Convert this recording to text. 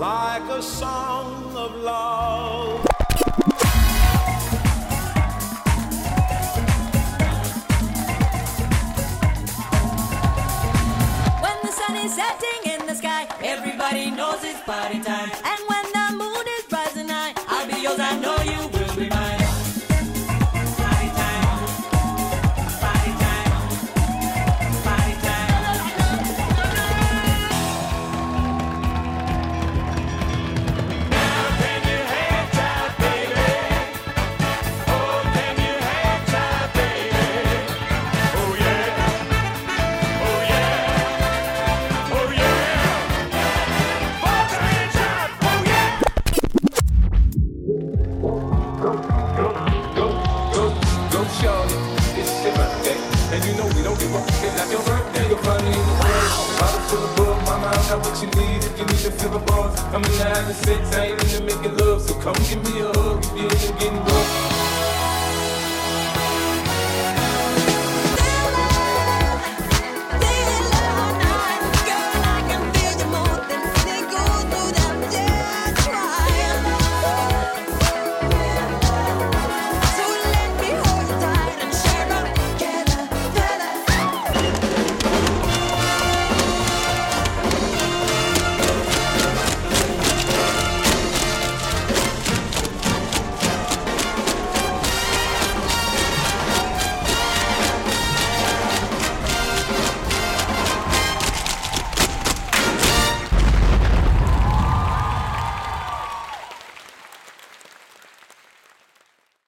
like a song of love. When the sun is setting in the sky, everybody knows it's party time. And when And you know we don't give up, it's not your birthday You're funny. In the world, bottle full of bug Mama, I got what you need. If you need to fill the bars I'm in the having sex, I ain't into making love. So come give me a hug if you're into getting